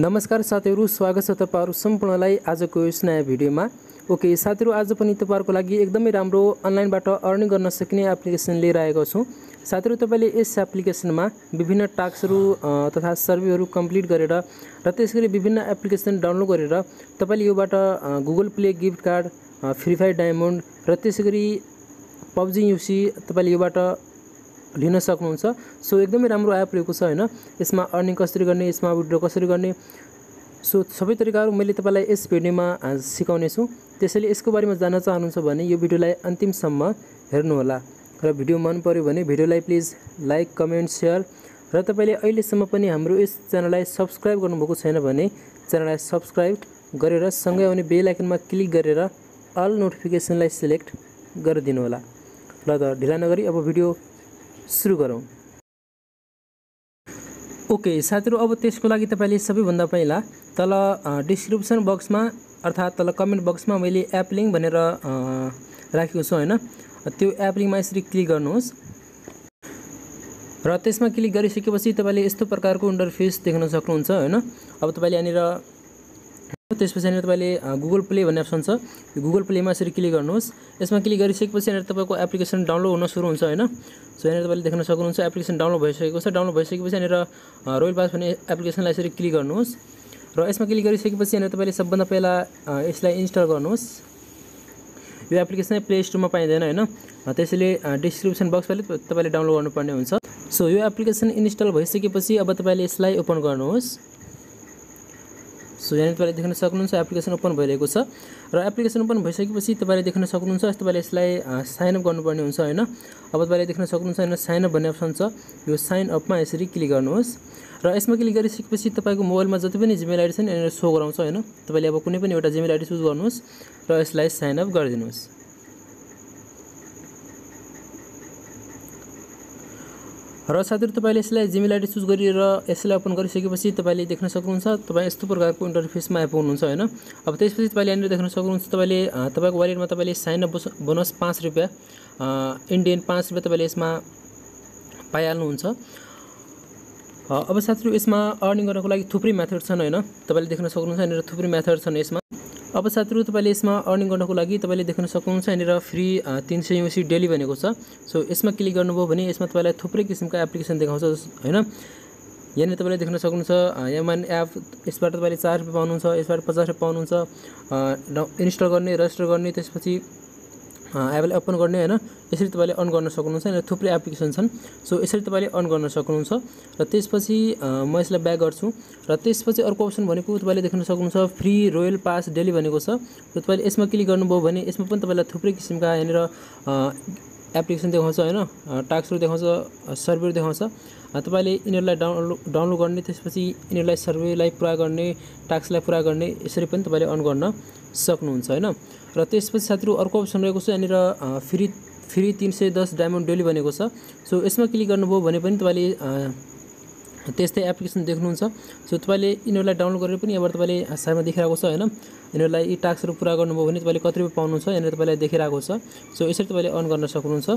नमस्कार साथीहरू स्वागत छ तपाईँहरू सम्पूर्णलाई आजको यस नयाँ भिडियोमा। ओके साथीहरू आज पनि तपाईँहरूको लागि एकदमै राम्रो अनलाइनबाट अर्निङ गर्न सकिने एप्लिकेसन लिएर आएको छु। साथीहरू तपाईँले यस एप्लिकेसनमा विभिन्न टास्कहरू तथा सर्वेहरू कम्प्लिट गरेर र त्यसै गरी विभिन्न एप्लिकेसन डाउनलोड गरेर तपाईँले योबाट Google Play gift card Free Fire diamond र त्यसै गरी पब्जी युसी तपाईँले योबाट लिन सक्नुहुन्छ। सो एकदमै राम्रो एप रहेको छ होइन? यसमा अर्निङ कसरी गर्ने यसमा विड्रो कसरी गर्ने? सो सबै तरिकाहरू मैले तपाईँलाई यस भिडियोमा आ, सिकाउनेछु त्यसैले यसको बारेमा जान्न चाहनुहुन्छ भने यो भिडियोलाई अन्तिमसम्म हेर्नुहोला। र भिडियो मन पऱ्यो भने भिडियोलाई प्लिज लाइक कमेन्ट सेयर। र तपाईँले अहिलेसम्म पनि हाम्रो यस च्यानललाई सब्सक्राइब गर्नुभएको छैन भने च्यानललाई सब्सक्राइब गरेर सँगै आउने बेल आइकनमा क्लिक गरेर अल नोटिफिकेसनलाई सिलेक्ट गरिदिनु होला ल त ढिला नगरी अब भिडियो सुरु गरौँ। ओके साथीहरू अब त्यसको लागि तपाईँले सबैभन्दा पहिला तल डिस्क्रिप्सन बक्समा अर्थात् तल कमेन्ट बक्समा मैले एप लिङ्क भनेर राखेको छु होइन? त्यो एप लिङ्कमा यसरी क्लिक गर्नुहोस्। र त्यसमा क्लिक गरिसकेपछि तपाईँले यस्तो प्रकारको इन्टरफेस देख्न सक्नुहुन्छ होइन? अब तपाईँले यहाँनिर त्यसपछि यहाँनिर तपाईँले गुगल प्ले भन्ने अप्सन छ। यो गुगल प्लेमा यसरी क्लिक गर्नुहोस्। यसमा क्लिक गरिसकेपछि यहाँनिर तपाईँको एप्लिकेसन डाउनलोड हुन सुरु हुन्छ होइन? सो यहाँनिर तपाईँले देख्न सक्नुहुन्छ एप्लिकेसन डाउनलोड भइसकेको छ। डाउनलोड भइसकेपछि यहाँनिर रोयल पास भन्ने एप्लिकेसनलाई यसरी क्लिक गर्नुहोस्। र यसमा क्लिक गरिसकेपछि यहाँनिर तपाईँले सबभन्दा पहिला यसलाई इन्स्टल गर्नुहोस्। यो एप्लिकेसन प्ले स्टोरमा पाइँदैन होइन? त्यसैले डिस्क्रिप्सन बक्सबाट तपाईँले डाउनलोड गर्नुपर्ने हुन्छ। सो यो एप्लिकेसन इन्स्टल भइसकेपछि अब तपाईँले यसलाई ओपन गर्नुहोस्। सो यहाँनिर तपाईँले देख्न सक्नुहुन्छ एप्लिकेसन ओपन भइरहेको छ। र एप्लिकेसन ओपन भइसकेपछि तपाईँले देख्न सक्नुहुन्छ तपाईँले यसलाई साइन अप गर्नुपर्ने हुन्छ होइन? अब तपाईँले देख्न सक्नुहुन्छ होइन साइन अप भन्ने अप्सन छ। यो साइन अपमा यसरी क्लिक गर्नुहोस्। र यसमा क्लिक गरिसकेपछि तपाईँको मोबाइलमा जति पनि जिमेल आइडी छ नि यहाँनिर सो गराउँछ होइन? तपाईँले अब कुनै पनि एउटा जिमेल आइडी चुज गर्नुहोस् र यसलाई साइन अप गरिदिनुहोस्। र साथीहरू तपाईँले यसलाई जिमेल आइडी चुज गरेर यसलाई ओपन गरिसकेपछि तपाईँले देख्न सक्नुहुन्छ तपाईँ यस्तो प्रकारको इन्टरफेसमा आइपुग्नुहुन्छ होइन? अब त्यसपछि तपाईँले यहाँनिर देख्न सक्नुहुन्छ तपाईँले तपाईँको वालेटमा तपाईँले साइन अप बोनस पाँच रुपियाँ इन्डियन पाँच रुपियाँ तपाईँले यसमा पाइहाल्नुहुन्छ। अब साथीहरू यसमा अर्निङ गर्नको लागि थुप्रै मेथड छन् होइन? तपाईँले देख्न सक्नुहुन्छ यहाँनिर थुप्रै मेथड छन् यसमा। अब साथीहरू तपाईँले यसमा अर्निङ गर्नको लागि तपाईँले देख्न सक्नुहुन्छ यहाँनिर फ्री तिन सय युसी डेली भनेको छ। सो यसमा क्लिक गर्नुभयो भने यसमा तपाईँलाई थुप्रै किसिमका एप्लिकेसन देखाउँछ होइन? यहाँनिर तपाईँले देख्न सक्नुहुन्छ एमएन एप यसबाट तपाईँले चार रुपियाँ पाउनुहुन्छ यसबाट पचास रुपियाँ पाउनुहुन्छ इन्स्टल गर्ने रजिस्टर गर्ने त्यसपछि एपलाई ओपन गर्ने होइन यसरी तपाईँले अन गर्न सक्नुहुन्छ यहाँनिर थुप्रै एप्लिकेसन छन्। सो यसरी तपाईँले अन गर्न सक्नुहुन्छ। र त्यसपछि म यसलाई ब्याक गर्छु। र त्यसपछि अर्को अप्सन भनेको तपाईँले देख्न सक्नुहुन्छ फ्री रोयल पास डेली भनेको छ। र तपाईँले यसमा क्लिक गर्नुभयो भने यसमा पनि तपाईँलाई थुप्रै किसिमका यहाँनिर एप्लिकेसन देखाउँछ होइन टास्कहरू देखाउँछ अँ, सर्भेहरू देखाउँछ। तपाईँले यिनीहरूलाई डाउनलोड डाउनलोड गर्ने त्यसपछि यिनीहरूलाई सर्वेलाई पुरा गर्ने टास्कलाई पुरा गर्ने यसरी पनि तपाईँले अन गर्न सक्नुहुन्छ होइन। र त्यसपछि साथीहरू अर्को अप्सन रहेको छ यहाँनिर फ्री फ्री तिन सय दस डायमन्ड डेली भनेको छ। सो यसमा क्लिक गर्नुभयो भने पनि तपाईँले त्यस्तै एप्लिकेसन देख्नुहुन्छ। सो तपाईँले यिनीहरूलाई डाउनलोड गरेर पनि यहाँबाट तपाईँले साइडमा देखिरहेको छ होइन? यिनीहरूलाई यी टास्कहरू पुरा गर्नुभयो भने तपाईँले कति रुपियाँ पाउनुहुन्छ यहाँनिर तपाईँलाई देखिरहेको छ। सो यसरी तपाईँले अन गर्न सक्नुहुन्छ।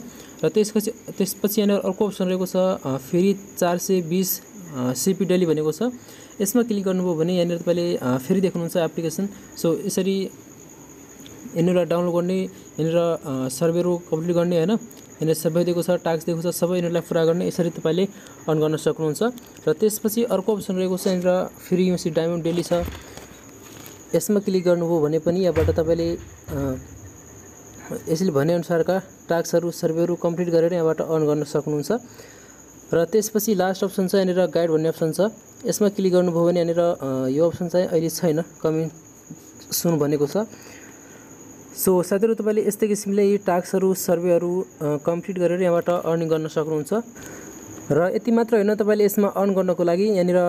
र त्यसपछि त्यसपछि यहाँनिर अर्को अप्सन रहेको छ फेरि चार सय बिस सिपी डेली भनेको छ। यसमा क्लिक गर्नुभयो भने यहाँनिर तपाईँले फेरि देख्नुहुन्छ एप्लिकेसन। सो यसरी यिनीहरूलाई डाउनलोड गर्ने यहाँनिर सर्भेहरू कम्प्लिट गर्ने होइन? यहाँनिर सर्भे दिएको छ टास्क दिएको छ सबै यिनीहरूलाई पुरा गर्ने यसरी तपाईँले अन गर्न सक्नुहुन्छ। र त्यसपछि अर्को अप्सन रहेको छ यहाँनिर फ्री युसी डायमन्ड डेली छ। यसमा क्लिक गर्नुभयो भने पनि यहाँबाट तपाईँले यसले भनेअनुसारका टास्कहरू सर्भेहरू कम्प्लिट गरेर यहाँबाट अन गर्न सक्नुहुन्छ। र त्यसपछि लास्ट अप्सन छ यहाँनिर गाइड भन्ने अप्सन छ। यसमा क्लिक गर्नुभयो भने यहाँनिर यो अप्सन चाहिँ अहिले छैन कमिङ सुन भनेको छ। सो साथीहरू तपाईँले यस्तै किसिमले यी टास्कहरू सर्वेहरू कम्प्लिट गरेर यहाँबाट अर्निङ गर्न सक्नुहुन्छ। र यति मात्र होइन तपाईँले यसमा अर्न गर्नको लागि यहाँनिर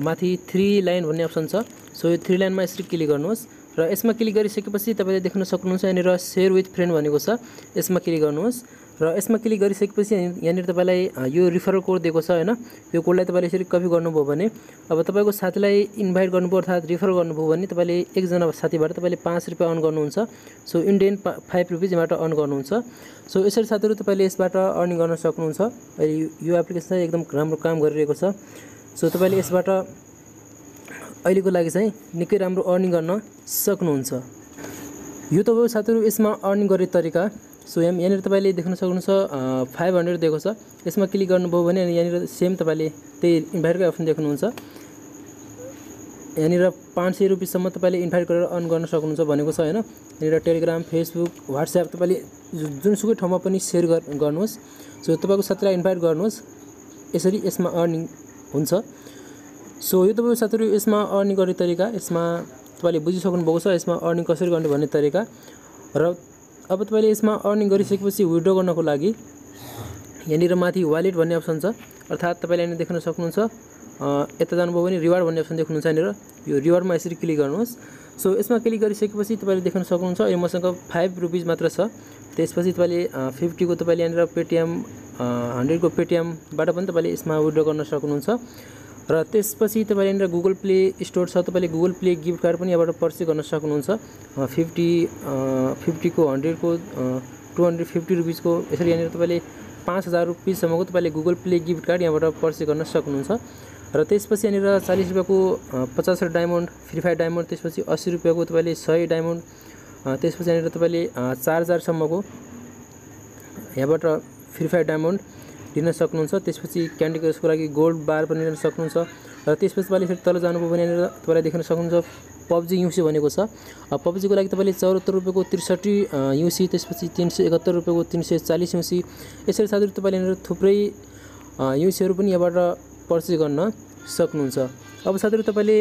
माथि थ्री लाइन भन्ने अप्सन छ। सो यो थ्री लाइनमा यसरी क्लिक गर्नुहोस्। र यसमा क्लिक गरिसकेपछि तपाईँले देख्न सक्नुहुन्छ यहाँनिर सेयर विथ फ्रेन्ड भनेको छ। यसमा क्लिक गर्नुहोस्। र यसमा क्लिक गरिसकेपछि यहाँ- यहाँनिर तपाईँलाई यो रिफरल कोड दिएको छ होइन? यो कोडलाई तपाईँले यसरी कपी गर्नुभयो भने अब तपाईँको साथीलाई इन्भाइट गर्नुभयो अर्थात् रिफर गर्नुभयो भने तपाईँले एकजना साथीबाट तपाईँले पाँच रुपियाँ अर्न गर्नुहुन्छ। सो इन्डियन पा फाइभ रुपिज यहाँबाट अर्न गर्नुहुन्छ। सो यसरी साथीहरू तपाईँले यसबाट अर्निङ गर्न सक्नुहुन्छ। अहिले यो- एप्लिकेसन चाहिँ एकदम राम्रो काम गरिरहेको छ। सो तपाईँले यसबाट अहिलेको लागि चाहिँ निकै राम्रो अर्निङ गर्न सक्नुहुन्छ। यो त भयो साथीहरू यसमा अर्निङ गर्ने तरिका। सो यहाँ यहाँनिर तपाईँले देख्न सक्नुहुन्छ फाइभ हन्ड्रेड दिएको छ। यसमा क्लिक गर्नुभयो भने यहाँनिर सेम तपाईँले त्यही इन्भाइटकै अप्सन देख्नुहुन्छ। यहाँनिर पाँच सय रुपियाँसम्म तपाईँले इन्भाइट गरेर अर्न गर्न सक्नुहुन्छ भनेको छ होइन? यहाँनिर टेलिग्राम फेसबुक वाट्सएप तपाईँले जुनसुकै ठाउँमा पनि सेयर गर गर्नुहोस्। सो तपाईँको साथीलाई इन्भाइट गर्नुहोस्। यसरी यसमा अर्निङ हुन्छ। सो यो तपाईँको साथीहरू यसमा अर्निङ गर्ने तरिका यसमा तपाईँले बुझिसक्नु भएको छ यसमा अर्निङ कसरी गर्ने भन्ने तरिका। र अब तपाईँले यसमा अर्निङ गरिसकेपछि विड्रो गर्नको लागि यहाँनिर माथि वालेट भन्ने अप्सन छ। अर्थात् तपाईँले यहाँनिर देख्न सक्नुहुन्छ यता जानुभयो भने रिवार्ड भन्ने अप्सन देख्नुहुन्छ यहाँनिर। यो रिवार्डमा यसरी क्लिक गर्नुहोस्। सो यसमा क्लिक गरिसकेपछि तपाईँले देख्न सक्नुहुन्छ यो मसँग फाइभ रुपिज मात्र छ। त्यसपछि तपाईँले फिफ्टीको तपाईँले यहाँनिर पेटिएम हन्ड्रेडको पेटिएमबाट पनि तपाईँले यसमा विड्रो गर्न सक्नुहुन्छ। र त्यसपछि तपाईँले यहाँनिर गुगल प्ले स्टोर छ तपाईँले गुगल प्ले गिफ्ट कार्ड पनि यहाँबाट पर्चेस गर्न सक्नुहुन्छ। फिफ्टी फिफ्टीको हन्ड्रेडको टु हन्ड्रेड फिफ्टी रुपिसको यसरी यहाँनिर तपाईँले पाँच हजार रुपिससम्मको तपाईँले गुगल प्ले गिफ्ट कार्ड यहाँबाट पर्चेस गर्न सक्नुहुन्छ। र त्यसपछि यहाँनिर चालिस रुपियाँको पचास डायमन्ड फ्री फायर डायमन्ड त्यसपछि अस्सी रुपियाँको तपाईँले सय डायमन्ड त्यसपछि यहाँनिर तपाईँले चार हजारसम्मको यहाँबाट फ्री फायर डायमन्ड लिन सक्नुहुन्छ। त्यसपछि क्यान्डी क्रसको लागि गोल्ड बार पनि लिन सक्नुहुन्छ। र त्यसपछि तपाईँले फेरि तल जानुभयो भने यहाँनिर तपाईँले देख्न सक्नुहुन्छ पब्जी युसी भनेको छ। पब्जीको लागि तपाईँले चौहत्तर रुपियाँको त्रिसठी युसी त्यसपछि तिन सय एकहत्तर रुपियाँको तिन सय चालिस युसी। यसरी साथीहरू तपाईँले यहाँनिर थुप्रै युसीहरू पनि यहाँबाट पर्चेस गर्न सक्नुहुन्छ। अब साथीहरू तपाईँले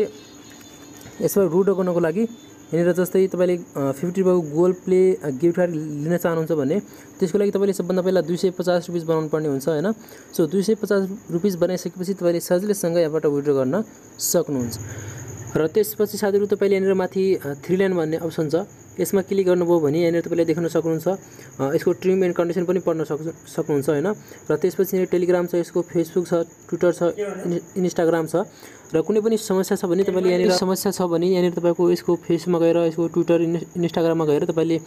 यसमा रुडो गर्नको लागि यहाँनिर जस्तै तपाईँले फिफ्टी रुपियाँको गोल्ड प्ले गिफ्ट कार्ड लिन चाहनुहुन्छ भने त्यसको लागि तपाईँले सबभन्दा पहिला दुई सय पचास रुपिस बनाउनु पर्ने हुन्छ होइन? सो दुई सय पचास रुपिस बनाइसकेपछि तपाईँले सजिलैसँग यहाँबाट विड्रो गर्न सक्नुहुन्छ। र त्यसपछि साथीहरू तपाईँले यहाँनिर माथि थ्री लाइन भन्ने अप्सन छ। यसमा क्लिक गर्नुभयो भने यहाँनिर तपाईँले देख्न सक्नुहुन्छ यसको ट्रिम एन्ड कन्डिसन पनि पढ्न सक् सक्नुहुन्छ होइन? र त्यसपछि यहाँनिर टेलिग्राम छ यसको फेसबुक छ ट्विटर छ इन्- इन्स्टाग्राम छ। र कुनै पनि समस्या छ भने तपाईँले यहाँनिर समस्या छ भने यहाँनिर तपाईँको यसको फेसमा गएर यसको ट्विटर इन्- इन्स्टाग्राममा गएर तपाईँले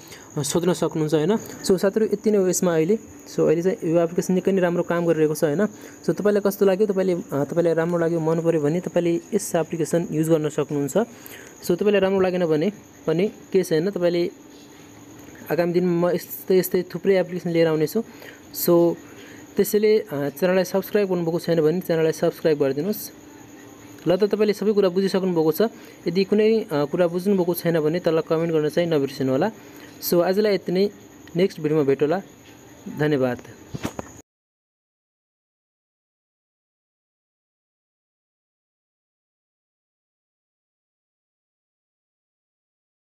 सोध्न सक्नुहुन्छ होइन? सो साथीहरू यति नै हो यसमा अहिले। सो अहिले चाहिँ यो एप्लिकेसन निकै नै राम्रो काम गरिरहेको छ होइन? सो तपाईँलाई कस्तो लाग्यो? तपाईँले तपाईँलाई राम्रो लाग्यो मन पऱ्यो भने तपाईँले यस एप्लिकेसन युज गर्न सक्नुहुन्छ। सो तपाईँलाई राम्रो लागेन भने पनि के छैन तपाईँले आगामी दिनमा म यस्तै यस्तै थुप्रै एप्लिकेसन लिएर आउनेछु। सो त्यसैले च्यानललाई सब्सक्राइब गर्नुभएको छैन भने च्यानललाई सब्सक्राइब गरिदिनुहोस्। ल त तपाईँले सबै कुरा बुझिसक्नु भएको छ। यदि कुनै कुरा बुझ्नुभएको छैन भने तल कमेन्ट गर्न चाहिँ नबिर्सिनु होला सो आजलाई यति नै। नेक्स्ट भिडियोमा भेटौँला। धन्यवाद।